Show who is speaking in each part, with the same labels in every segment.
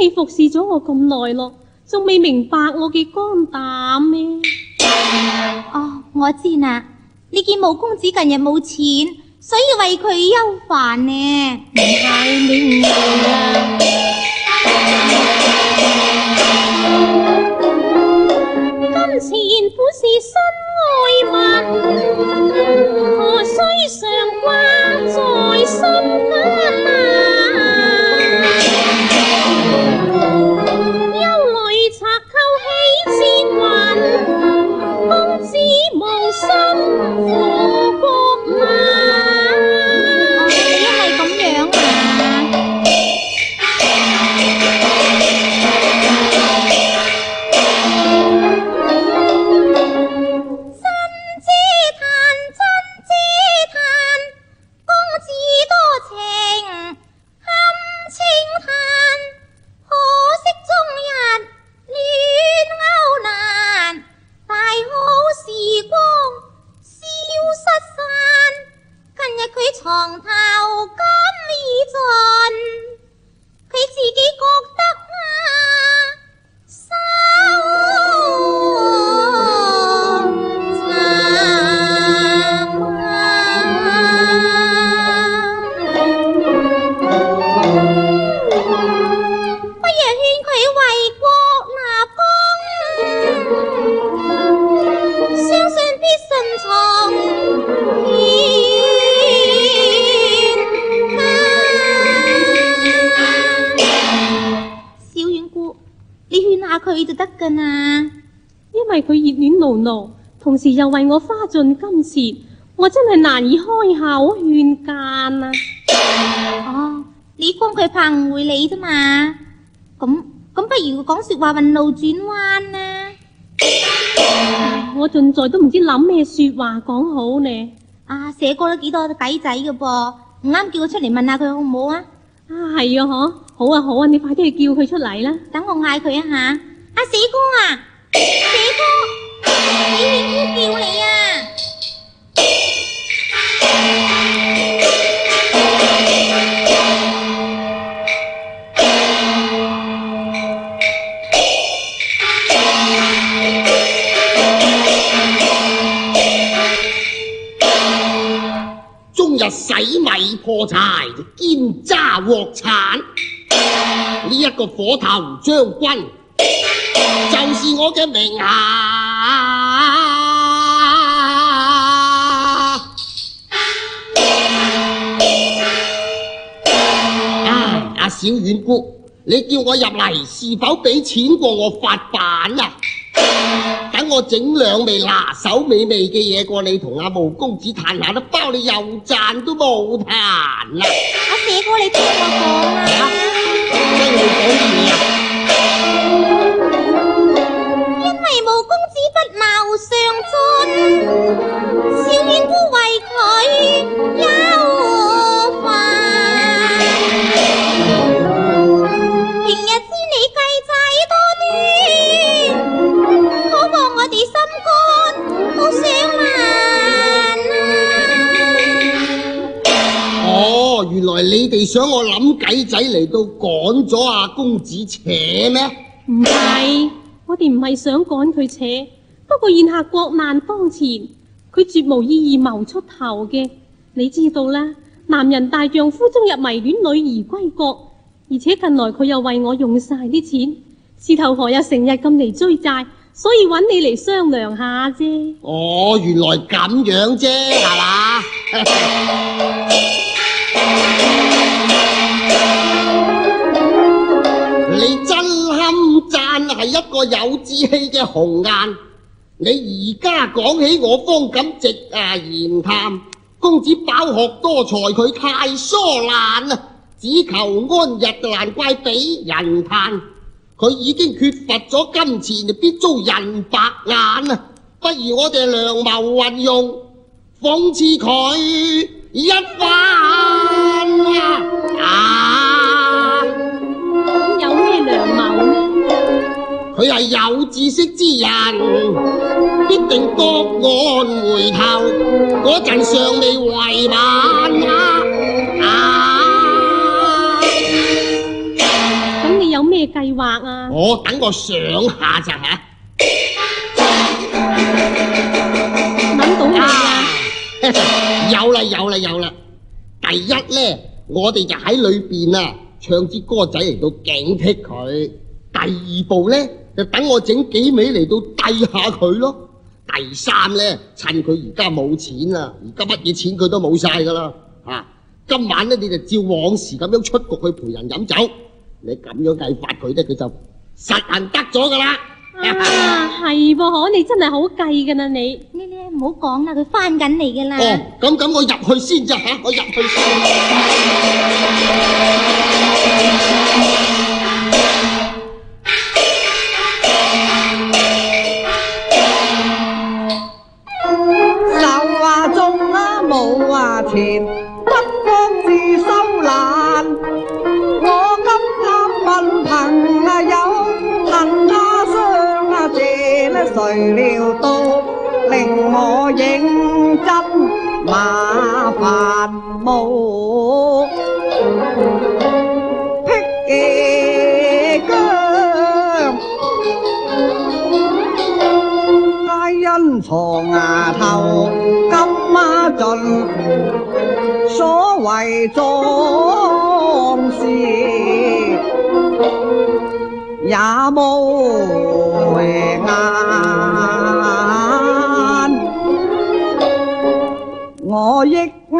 Speaker 1: 你服侍咗我咁耐咯，仲未明白我嘅肝胆咩？
Speaker 2: 哦，我知啦。你见毛公子近日冇钱，所以为佢忧烦呢。
Speaker 1: 唔係你誤會啦。金钱本是身外物，何须常挂在心間同時又為我花盡金錢，我真係難以開口勸諫啊！
Speaker 2: 哦，你光佢怕誤會你啫嘛。咁咁，不如講說話運路轉彎啦。
Speaker 1: 我盡在都唔知諗咩說話講好呢。
Speaker 2: 啊，寫過咗幾多仔仔嘅噃，唔啱叫佢出嚟問下佢好唔好啊？
Speaker 1: 啊，係啊，嗬，好啊，好啊，你快啲去叫佢出嚟啦！
Speaker 2: 等我嗌佢一下。阿死哥啊，死哥，你叫你啊
Speaker 3: 终日洗米破柴就坚渣锅铲呢一个火头将军就是我嘅名下。小丸姑，你叫我入嚟，是否俾錢過我發辦啊？等我整兩味拿手美味嘅嘢過你同阿毛公子嘆下，都包你又賺都冇彈啦！
Speaker 2: 阿四哥，你聽我講啊！
Speaker 3: 聽你講乜嘢啊？
Speaker 2: 因為毛公子不貌上進，小丸姑為佢你哋想
Speaker 3: 我諗計仔嚟到趕咗阿公子扯咩？
Speaker 1: 唔係，我哋唔係想趕佢扯，不過現下國難當前，佢絕無意義謀出頭嘅。你知道啦，男人大丈夫終日迷戀女兒歸國，而且近來佢又為我用晒啲錢，事頭婆又成日咁嚟追債，所以揾你嚟商量下啫。
Speaker 3: 哦，原來咁樣啫，係嘛？你真堪讚係一個有志氣嘅紅顏。你而家講起我方敢直啊言談，公子飽學多才，佢太疏懶啊，只求安逸，難怪俾人叹。佢已經缺乏咗金錢，就必遭人白眼啊！不如我哋良謀運用，諷刺佢一番呀！啊！
Speaker 1: 咁有咩良谋呢？
Speaker 3: 佢係有知識之人，必定各岸回頭，嗰陣尚未為晚啊！啊！
Speaker 1: 咁你有咩咩計劃啊？
Speaker 3: 我等我想下咋吓。
Speaker 1: 諗到未啊？
Speaker 3: 有啦有啦有啦！第一呢，我哋就喺裏邊啊，唱支歌仔嚟到警惕佢。第二步呢，就等我整幾味嚟到低下佢咯。第三呢，趁佢而家冇錢啦，而家乜嘢錢佢都冇晒噶啦。啊，今晚呢，你就照往時咁樣出局去陪人飲酒。你咁樣計法佢呢，佢就實行得咗噶啦。
Speaker 1: 啊，系噃，可你真系好计噶啦你。
Speaker 2: 呢呢唔好講啦，佢翻緊嚟噶啦。
Speaker 3: 哦，咁咁我入去先咋吓，我入去先。
Speaker 4: 为壮士也无为，晏我亦晏。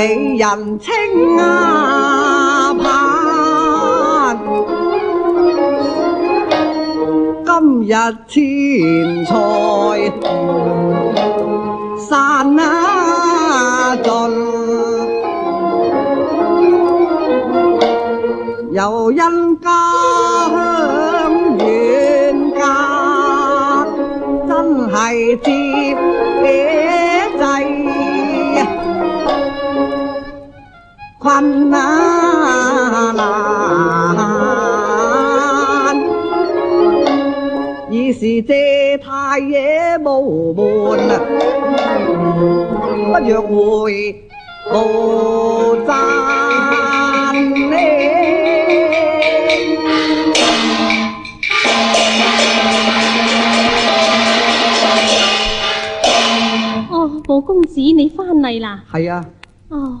Speaker 4: 美人稱啊盼。今日錢財散啊盡。又因家鄉遠嫁，真係接困啊難，已是借太野無門啊，不若回無讚呢。
Speaker 1: 哦，寶公子你翻嚟啦？
Speaker 4: 係啊，
Speaker 1: 哦，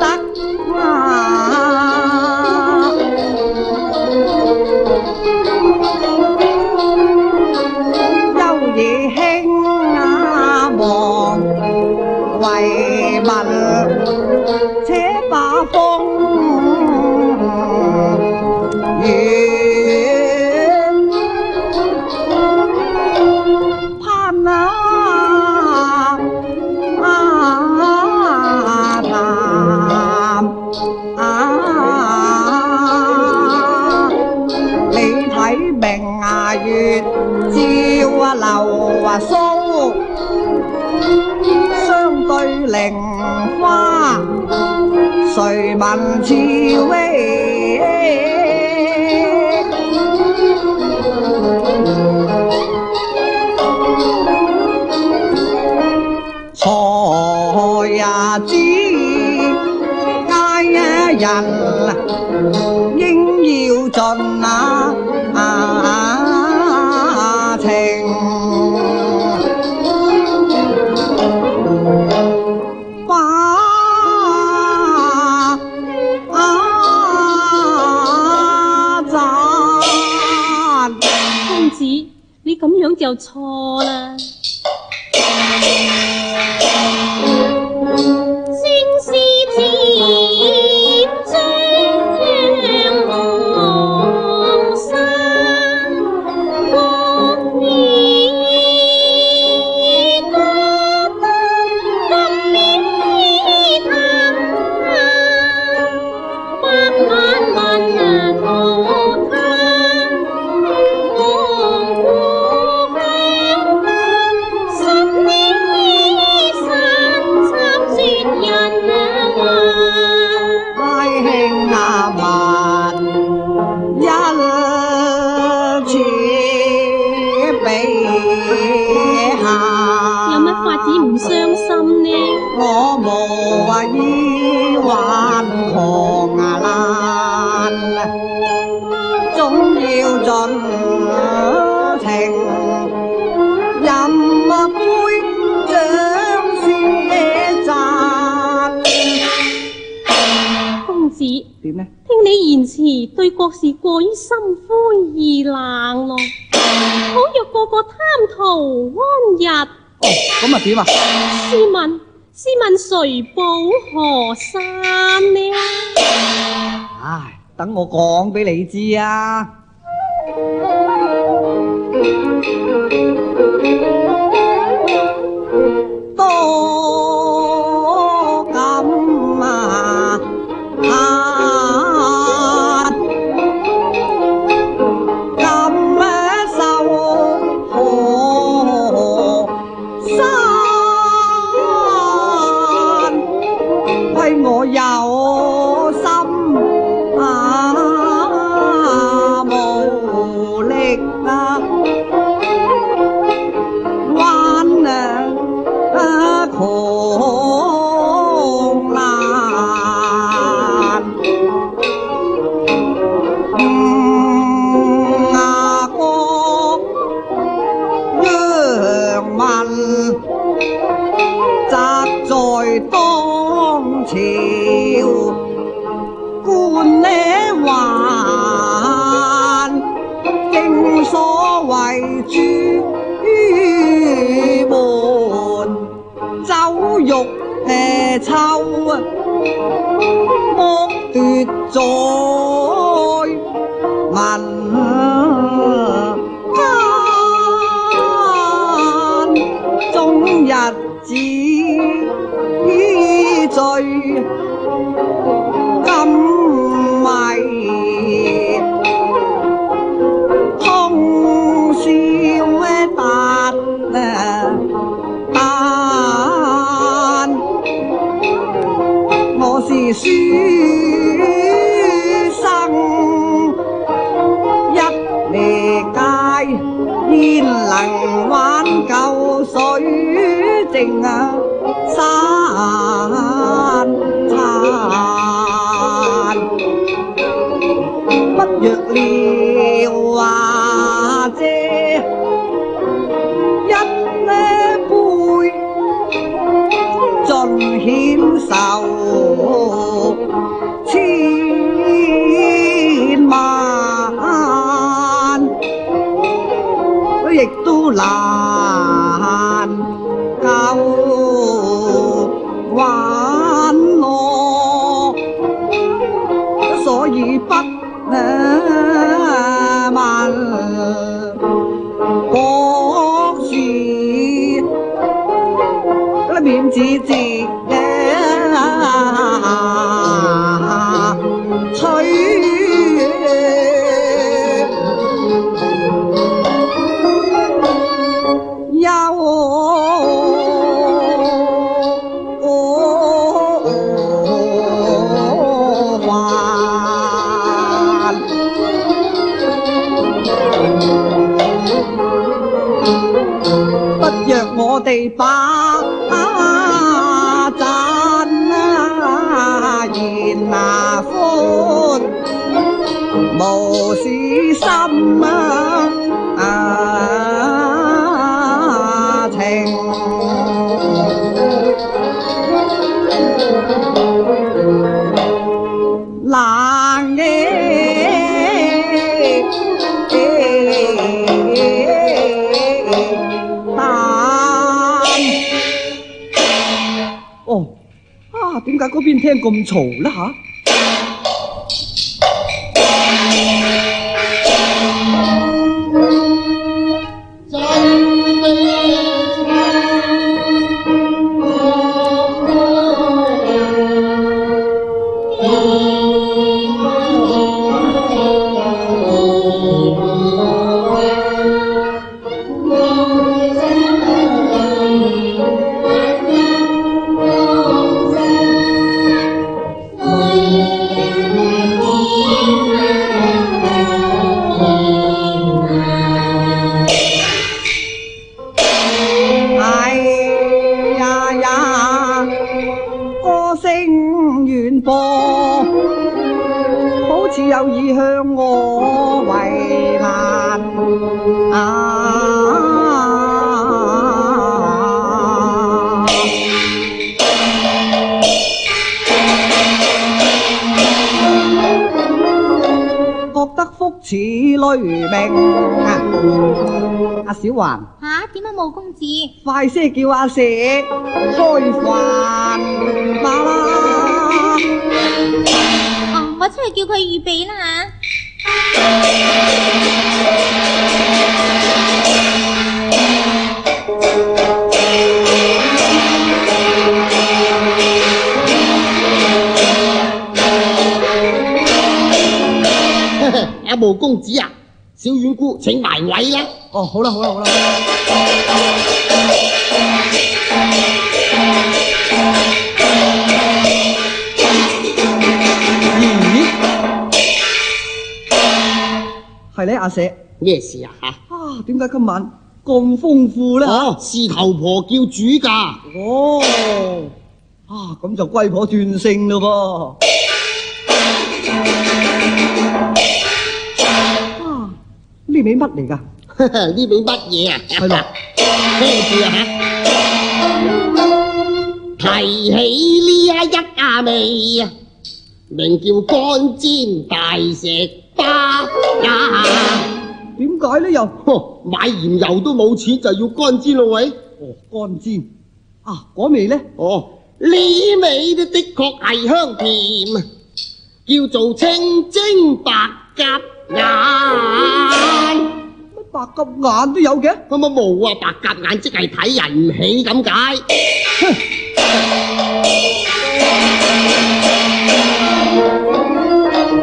Speaker 4: tắt hoa 誰聞潮味？財也知皆人應要盡
Speaker 1: 就错啦。
Speaker 4: 無啊依還狂啊爛，總要盡情飲啊杯將是讚。
Speaker 1: 公子，
Speaker 4: 點呢？
Speaker 1: 聽你言辭對國事過於心灰意冷咯，好若個個貪圖安逸。
Speaker 4: 哦，咁啊點啊？
Speaker 1: 試問，試問誰保河山呢？
Speaker 4: 唉，等我講俾你知啊！多朝，官呢還正所謂朱門酒肉誒臭啊！剝奪在是书生，一離街焉能挽舊水静啊山殘。不若了話啫，一呢杯。尽显愁無事心啊情。冷嘅淡。哦，啊，點解嗰邊聽咁嘈呢？吓？覺得福似雷鳴啊！阿小环。
Speaker 2: 吓点啊，武公子？
Speaker 4: 快些叫阿蛇开饭吧啦！
Speaker 2: 哦，我出去叫佢预备啦吓。
Speaker 3: 阿毛公子啊，小丸姑請埋位啦。
Speaker 4: 哦，好啦好啦好啦，咦？係咧，阿舍
Speaker 3: 咩事啊？吓？
Speaker 4: 啊？點解今晚咁豐富咧？
Speaker 3: 哦，是頭婆叫煮噶。
Speaker 4: 哦，啊，咁就龜婆斷性咯噃。呢味乜嚟㗎？
Speaker 3: 呢味乜嘢啊？
Speaker 4: 係咯，
Speaker 3: 聽住啊吓！提起呢一一啊味啊，名叫乾煎大石巴呀！
Speaker 4: 點解咧又？
Speaker 3: 呵，買鹽油都冇錢，就要乾煎咯喂！
Speaker 4: 哦，乾煎啊，嗰味咧？
Speaker 3: 哦，呢味都的確係香甜，啊叫做清蒸白鴿眼。
Speaker 4: 乜白鴿眼都有嘅？
Speaker 3: 咁啊冇啊，白鴿眼即係睇人唔起咁解。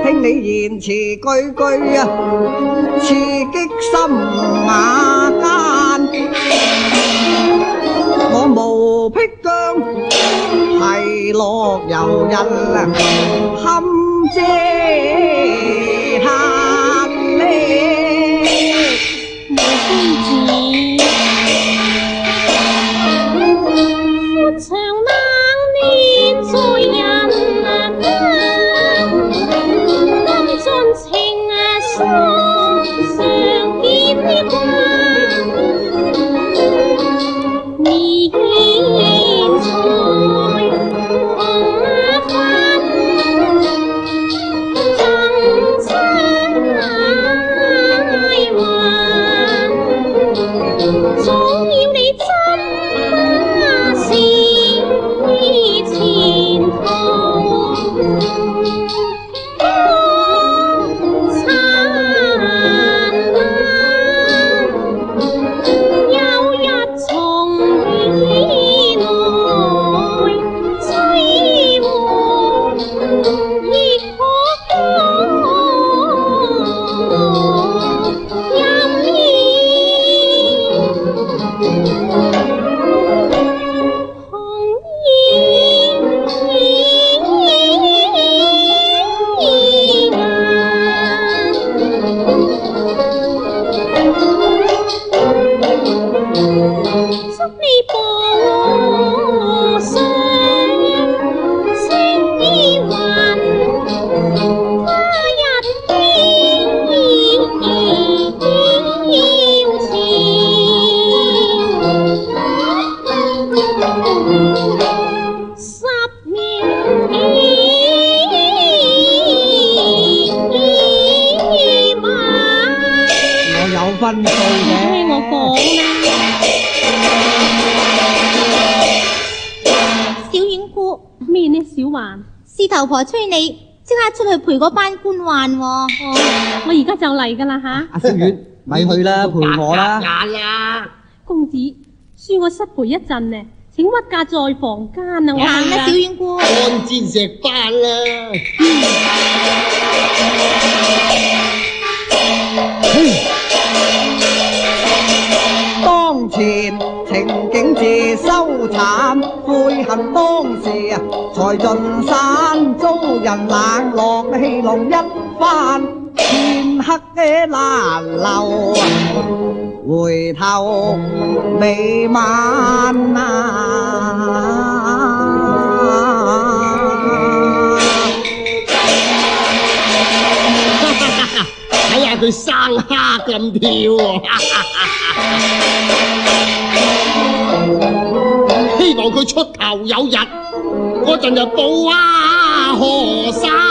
Speaker 4: 聽你言辭句句啊，刺激心馬間。我無僻疆，係樂遊人啊，堪遮
Speaker 1: 我有
Speaker 4: 分寸的。
Speaker 1: 听我讲啦，
Speaker 2: 小远姑，
Speaker 1: 咩呢？小环，
Speaker 2: 四头婆催你即刻出去陪嗰班官宦。
Speaker 1: 我我而家就嚟噶啦吓。
Speaker 4: 阿小远，咪去啦，陪我啦。
Speaker 3: 眼呀，
Speaker 1: 公子，恕我失陪一阵呢。請屈駕在房間啊，我
Speaker 2: 行
Speaker 1: 啦，
Speaker 2: 小丸姑。
Speaker 3: 看煎石斑啦。
Speaker 4: 當前情景自收慘，悔恨當時啊才盡散，遭人冷落戲弄一番，片刻嘅難留，回頭未晚啊！
Speaker 3: 睇下佢生蝦咁跳喎，希望佢出頭有日，嗰陣就報啊河山。